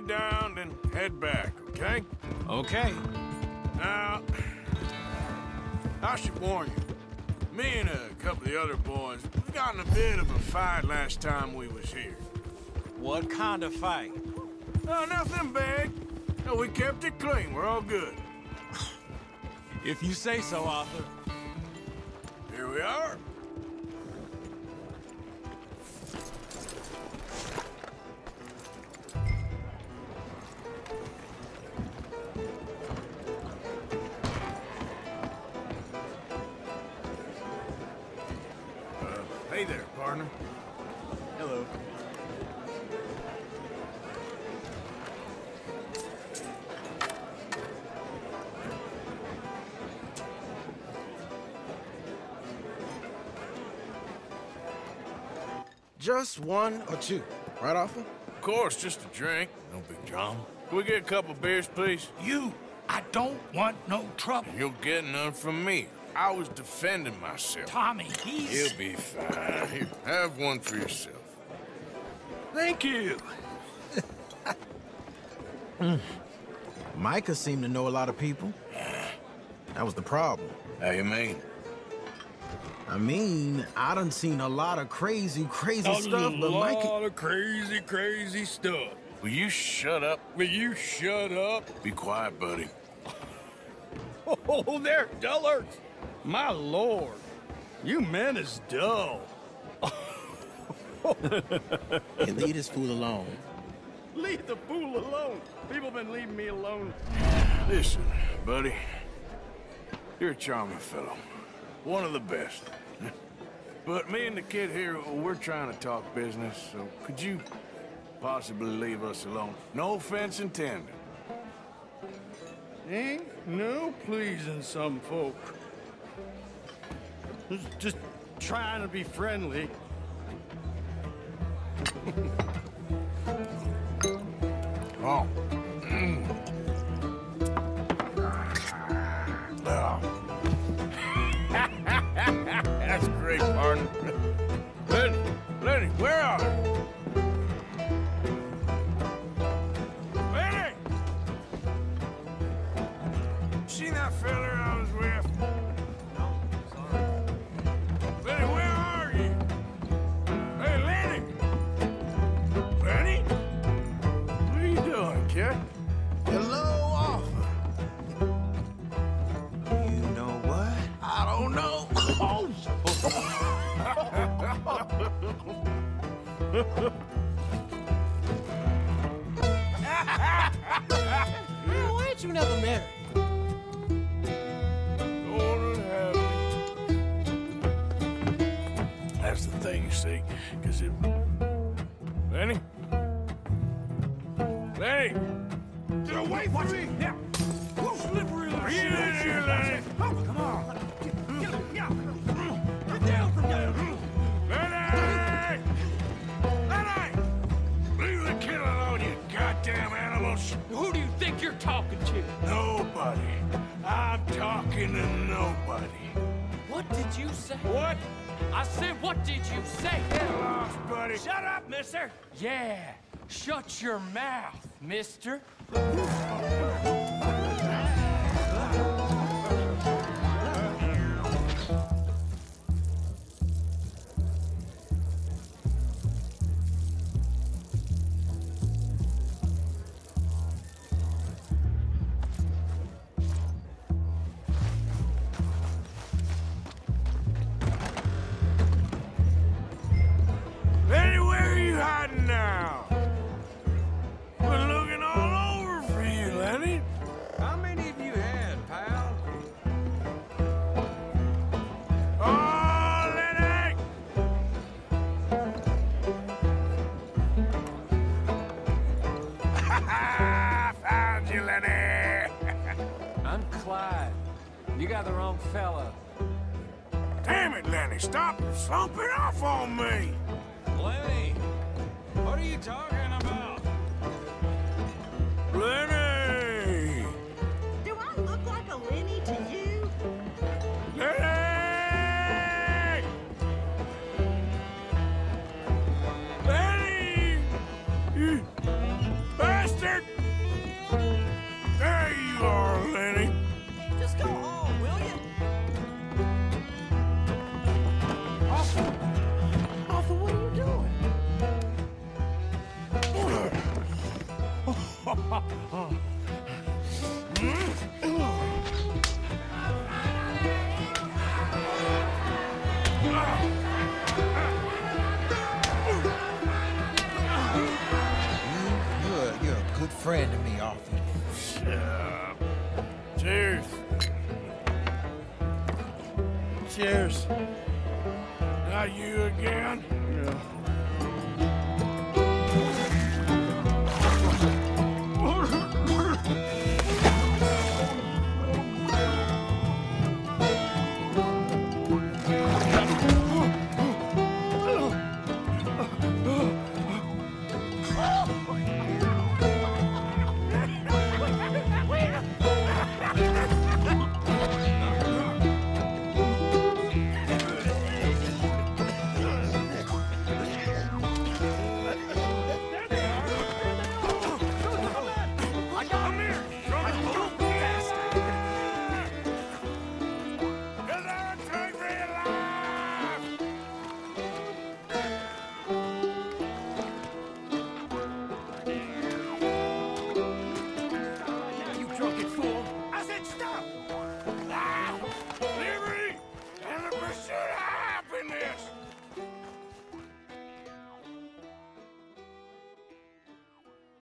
down, then head back, okay? Okay. Now, I should warn you. Me and a couple of the other boys, we got in a bit of a fight last time we was here. What kind of fight? Oh, nothing big. No, we kept it clean. We're all good. If you say so, Arthur. Here we are. Hey there, partner. Hello. Just one or two, right, Arthur? Of course, just a drink. No big drama. Can we get a couple beers, please? You, I don't want no trouble. You'll get none from me. I was defending myself. Tommy, he's... He'll be fine. Here, have one for yourself. Thank you. Micah seemed to know a lot of people. That was the problem. How you mean? I mean, I done seen a lot of crazy, crazy A stuff, but Micah... A lot of crazy, crazy stuff. Will you shut up? Will you shut up? Be quiet, buddy. Oh, they're dullards. My lord, you men is dull. Hey, leave this fool alone. Leave the fool alone. People been leaving me alone. Listen, buddy. You're a charming fellow. One of the best. But me and the kid here, we're trying to talk business, so could you possibly leave us alone? No offense intended. Ain't no pleasing some folk. Just, just trying to be friendly. Oh. Mm. Ah. That's great, partner. Lenny, Lenny, where are you? Lenny! Seen that fella kid? Hello, Arthur. You know what? I don't know. Oh, why ain't you never married? Lord in heaven. That's the thing, you see, because it... Lenny? Lenny! Get away from me! Yeah. Slippery little Get in here, Lenny! Come on. Get down from there. Lenny! Lenny! Leave the kid alone, you goddamn animals! Who do you think you're talking to? Nobody. I'm talking to nobody. What did you say? What? I said, what did you say? Get lost, buddy. Shut up, mister! Yeah, shut your mouth, mister. You got the wrong fella. Damn it, Lenny, stop slumping off on me! Lenny, what are you talking about? Lenny! Friend to me, Arthur. Cheers. Cheers. Not you again? Yeah.